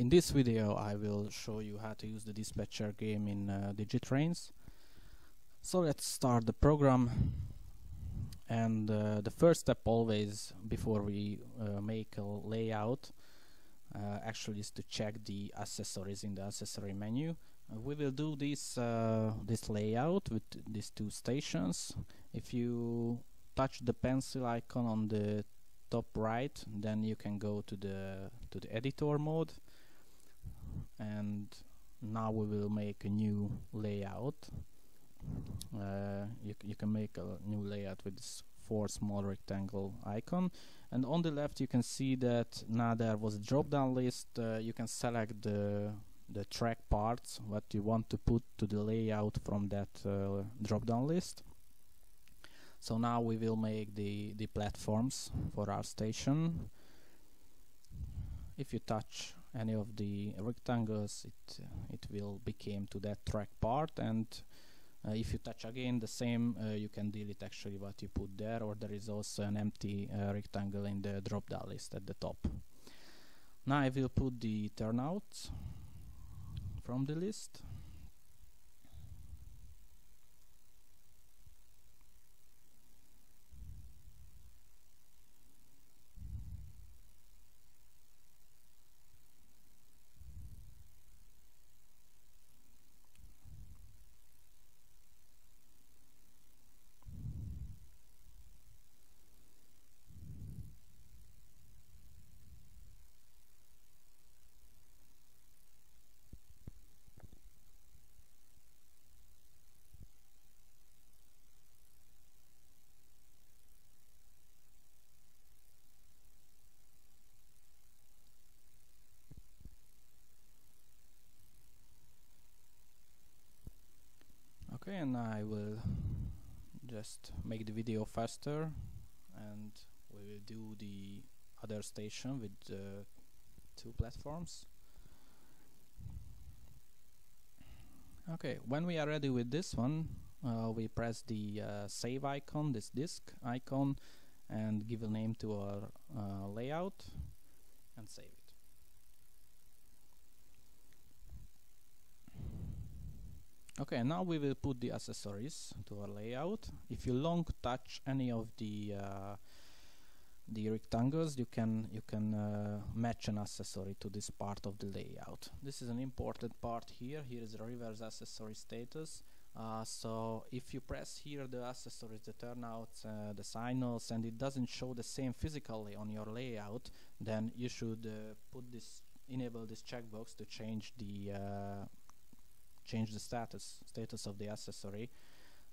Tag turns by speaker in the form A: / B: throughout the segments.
A: In this video I will show you how to use the dispatcher game in uh, Digitrains. So let's start the program and uh, the first step always before we uh, make a layout uh, actually is to check the accessories in the accessory menu. Uh, we will do this uh, this layout with these two stations. If you touch the pencil icon on the top right then you can go to the to the editor mode and now we will make a new layout. Uh, you, you can make a new layout with this four small rectangle icon. And on the left you can see that now there was a drop down list. Uh, you can select the the track parts what you want to put to the layout from that uh, drop down list. So now we will make the the platforms for our station. If you touch any of the rectangles it it will become to that track part. And uh, if you touch again the same uh, you can delete actually what you put there or there is also an empty uh, rectangle in the drop down list at the top. Now I will put the turnouts from the list okay I will just make the video faster and we will do the other station with uh, two platforms. Okay when we are ready with this one uh, we press the uh, save icon this disk icon and give a name to our uh, layout and save it Okay, now we will put the accessories to our layout. If you long touch any of the uh, the rectangles, you can you can uh, match an accessory to this part of the layout. This is an important part here. Here is the reverse accessory status. Uh, so if you press here the accessories, the turnouts, uh, the signals, and it doesn't show the same physically on your layout, then you should uh, put this enable this checkbox to change the uh, change the status status of the accessory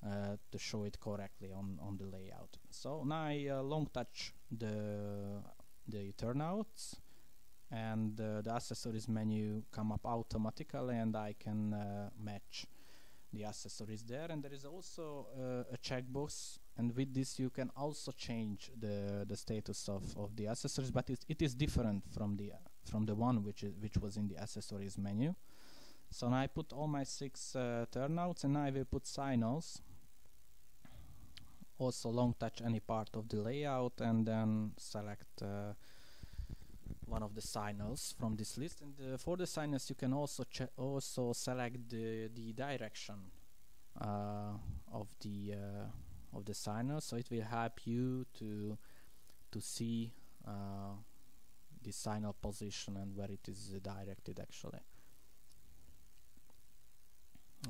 A: uh, to show it correctly on on the layout. So now I uh, long touch the the turnouts and uh, the accessories menu come up automatically and I can uh, match the accessories there and there is also uh, a checkbox and with this you can also change the the status of, of the accessories but it, it is different from the from the one which is which was in the accessories menu so now I put all my six uh, turnouts and now I will put signals. Also long touch any part of the layout and then select uh, one of the signals from this list. And uh, for the signals you can also also select the the direction uh, of the uh, of the signal, so it will help you to to see uh, the signal position and where it is directed actually.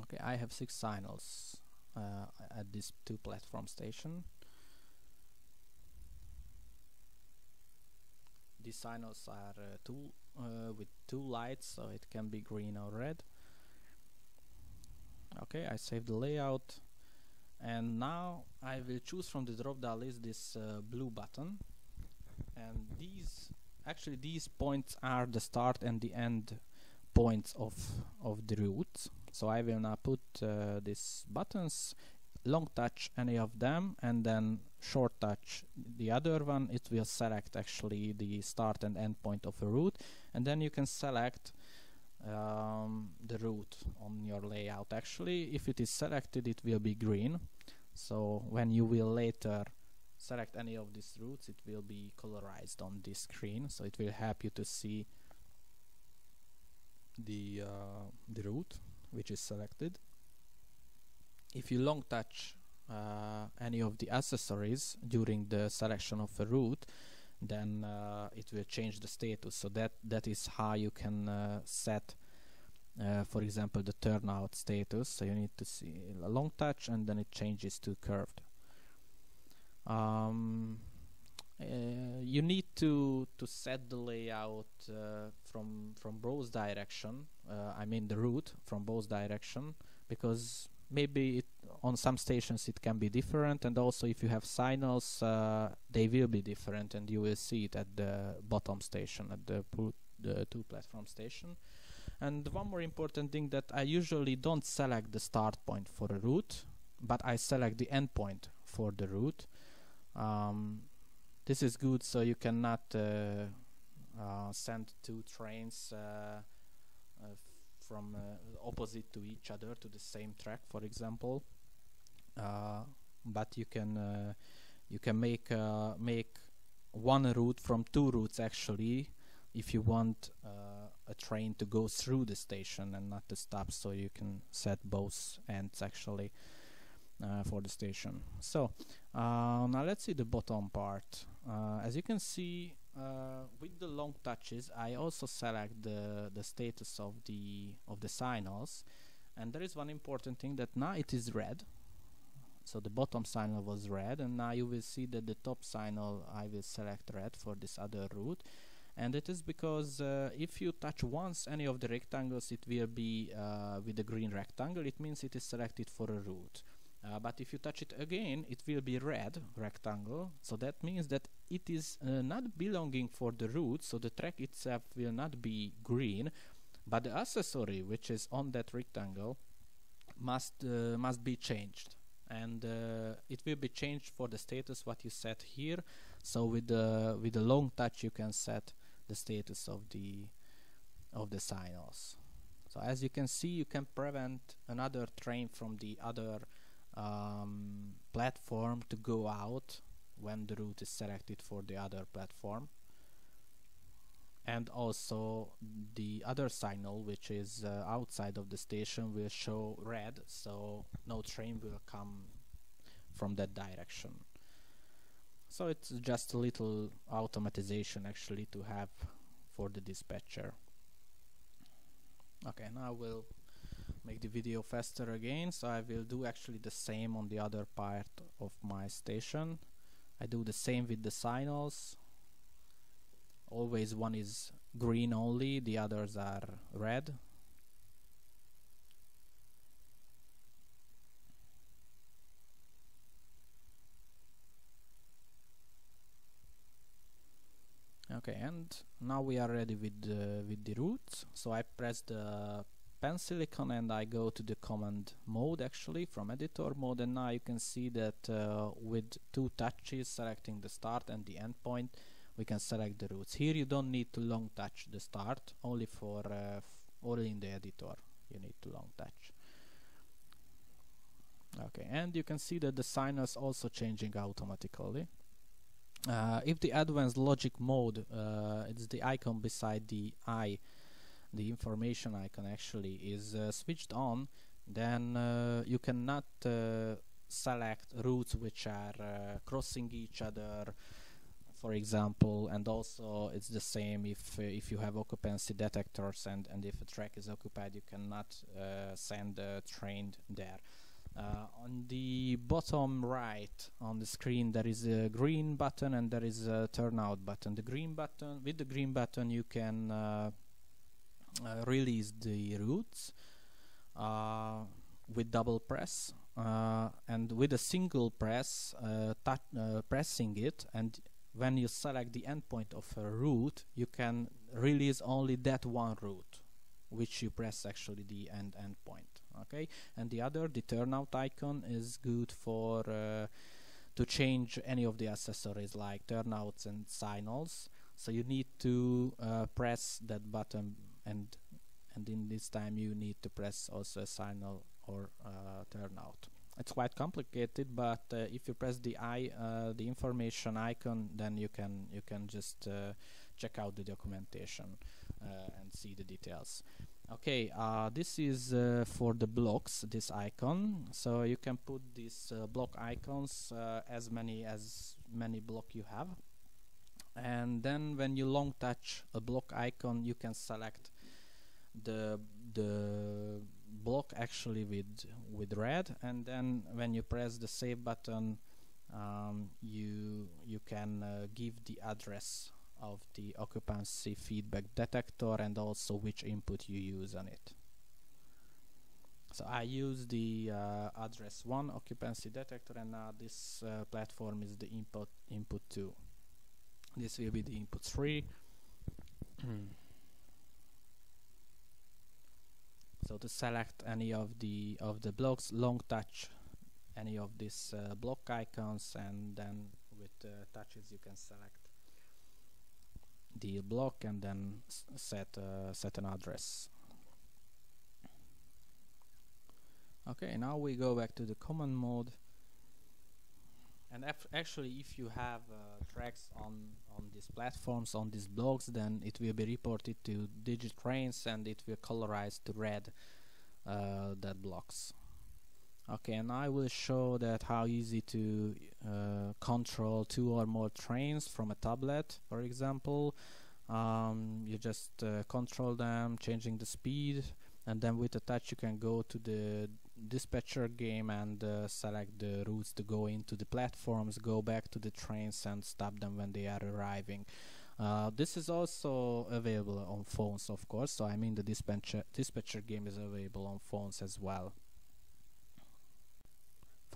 A: Okay, I have six signals uh, at this two platform station. These signals are uh, two uh, with two lights, so it can be green or red. Okay, I save the layout, and now I will choose from the drop-down list this uh, blue button. And these, actually, these points are the start and the end points of of the route. So I will now put uh, these buttons long touch any of them and then short touch the other one. It will select actually the start and end point of a route and then you can select um, the route on your layout. Actually if it is selected it will be green. So when you will later select any of these routes, it will be colorized on this screen. So it will help you to see the uh, the route which is selected. If you long touch uh, any of the accessories during the selection of a route then uh, it will change the status. So that that is how you can uh, set uh, for example the turnout status. So you need to see a long touch and then it changes to curved. Um, uh, you need to to set the layout uh, from from both direction uh, I mean the route from both direction because maybe it, on some stations it can be different and also if you have signals uh, they will be different and you will see it at the bottom station at the, the two platform station. And one more important thing that I usually don't select the start point for a route but I select the end point for the route. Um, this is good so you cannot uh, uh, send two trains uh, uh from uh, opposite to each other to the same track for example. Uh, but you can you can make make one route from two routes actually if you want a train to go through the station and not to stop so you can set both ends actually. uh, for the station. So uh, now let's see the bottom part. Uh, as you can see uh, with the long touches I also select the, the status of the of the signals. And there is one important thing that now it is red. So the bottom signal was red and now you will see that the top signal I will select red for this other route. And it is because uh, if you touch once any of the rectangles it will be uh, with a green rectangle. It means it is selected for a route uh, but if you touch it again it will be red rectangle. So that means that it is uh, not belonging for the route so the track itself will not be green. But the accessory which is on that rectangle must uh, must be changed. And uh, it will be changed for the status what you set here. So with the with the long touch you can set the status of the of the signals so as you can see you can prevent another train from the other um, platform to go out when the route is selected for the other platform. And also the other signal which is uh, outside of the station will show red so no train will come from that direction. So it's just a little automatization actually to have for the dispatcher. Okay now we'll make the video faster again so I will do actually the same on the other part of my station. I do the same with the signals. Always one is green only the others are red. Okay and now we are ready with the, with the routes so I press the pencil icon and I go to the command mode actually from editor mode and now you can see that uh, with two touches selecting the start and the end point we can select the routes here you don't need to long touch the start only for uh, only in the editor you need to long touch. Okay and you can see that the sign is also changing automatically. Uh, if the advanced logic mode uh, it's the icon beside the i the information icon actually is uh, switched on then uh, you cannot uh, select routes which are uh, crossing each other for example and also it's the same if uh, if you have occupancy detectors and and if a track is occupied you cannot send a train there. On the bottom right on the screen there is a green button and there is a turnout button. The green button with the green button you can uh, release the routes uh, with double press uh, and with a single press pressing it and when you select the endpoint of a route you can release only that one route which you press actually the end endpoint okay? And the other the turnout icon is good for uh, to change any of the accessories like turnouts and signals so you need to uh, press that button and and in this time you need to press also a signal or uh, turnout it's quite complicated but uh, if you press the i uh, the information icon then you can you can just uh, check out the documentation uh, and see the details Okay, uh, this is uh, for the blocks, this icon. So you can put these block icons as many as many block you have. And then when you long touch a block icon, you can select the the block actually with with red and then when you press the save button um, you you can uh, give the address of the occupancy feedback detector and also which input you use on it. So I use the uh, address 1 occupancy detector and now this uh, platform is the input input 2. This will be the input 3. so to select any of the of the blocks long touch any of these uh, block icons and then with uh, touches you can select the block and then set uh, set an address. Okay now we go back to the command mode and actually if you have uh, tracks on on these platforms on these blocks then it will be reported to Digitrains and it will colorize to red uh, that blocks. Okay and I will show that how easy to uh, control two or more trains from a tablet for example. Um, you just uh, control them changing the speed and then with a touch you can go to the dispatcher game and uh, select the routes to go into the platforms go back to the trains and stop them when they are arriving uh, this is also available on phones of course so I mean the dispatcher dispatcher game is available on phones as well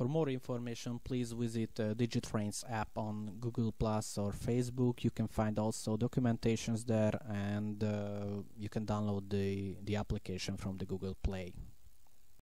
A: for more information, please visit uh, Digitrains app on Google Plus or Facebook. You can find also documentations there, and uh, you can download the the application from the Google Play.